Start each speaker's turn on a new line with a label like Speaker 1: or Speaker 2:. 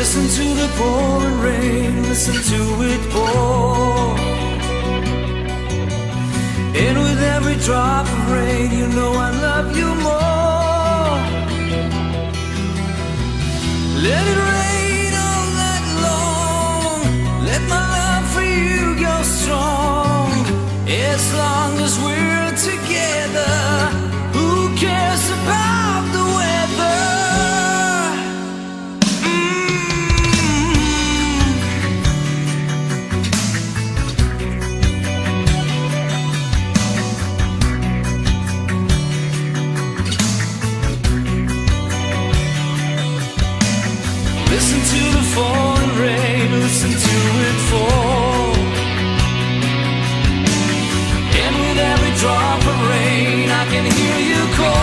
Speaker 1: Listen to the pouring rain, listen to it pour. And with every drop of rain, you know I love you more. Let it rain oh, all night long. Let my Listen to the falling rain, listen to it fall. And with every drop of rain, I can hear you call.